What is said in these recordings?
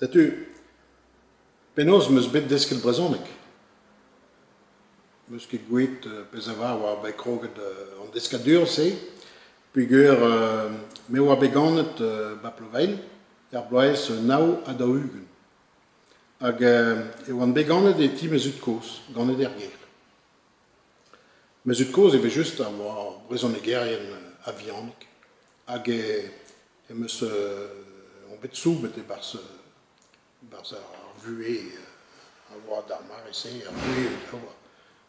Setu, penaos meus bet desket brezhoneg Meus ket gwet uh, pez a war war bet kroget uh, an deskadur se, pugur uh, me war bet uh, ba ploveil, er bloaz uh, nao a da ugen. Hag uh, e oan bet e ti mezut koz, ganet er ger. Mezut koz e bet just a war brezhoneg gerien a vianek. Hag e, e meus uh, on bet soubet e bar Barz ar vue a oa d'ar marese, ar vue a oa,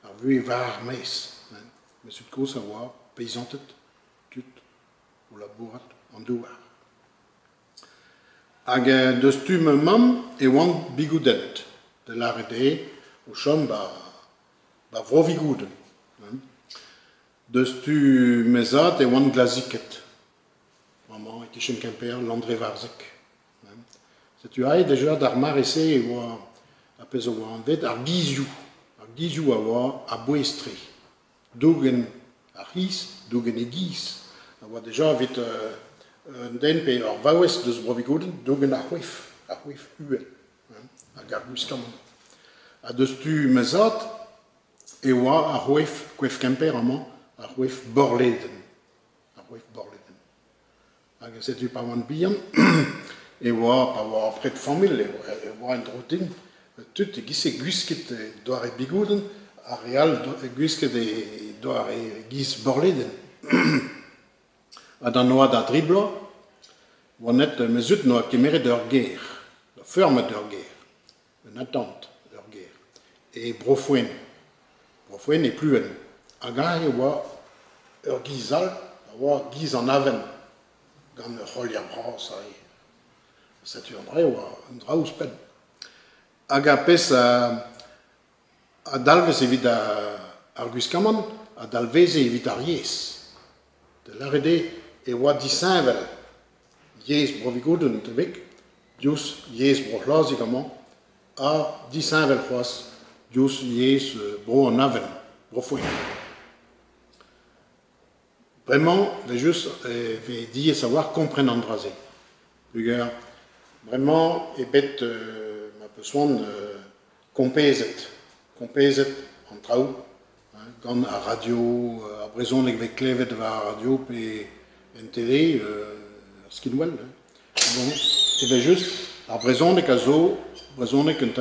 ar vue var mes. Mes ut koz a oa peizantet tut o labourat an douar. Hag deus tu me mam e oan bigoudenet, De l'arrede, o chom ba, ba vro vigouden. Deus tu mezat e oan glaziket. Maman e tichem kemper landre varzek. Setu ae deja d'ar marese e oa a pez o an vet ar gizioù, ar gizioù a oa a boestre. Dougen ar his, dougen e giz. A oa deja vet euh, un den pe ar vaouez deus brovigoden, dougen ar c'hoef, ar c'hoef uen, a gar guskan. A deus tu mezat, e oa ar c'hoef kwef kemper amant, ar c'hoef borleden. Ar c'hoef borleden. Hag setu pa oan bihan, e oa pa oa apret famil, e oa en dro din, tut e giz e gwisket doar e bigouden a real e gwisket e doar e giz borleden. a an noa da driblo, oa net mezut noa kemeret ur ger, da fermet ur ger, un attente ur ger, e brofouen, brofouen e pluen, hag a e oa ur gizal, a oa giz an aven, gant ur c'holiar bras a e. Saturn-Re og en dragspel. Agapes a, a dalves evit a argus kamon, a dalveze evit ar yez. De l'arrede e oa disinvel yez brovigouden tevek, dius yez brochlazi kamon, a disinvel c'hoaz dius yez euh, bro an avel, brofoen. Vraiment, de juste, ve diez savoir comprennant drasé. Lugar, Vraiment e bet euh, ma peuswan euh, kompezet kompezet an hein, gant a radio euh, a brezon e vek klevet va a radio pe en télé euh, skinwell hein. bon, e ve just a brezon e kazo brezon e un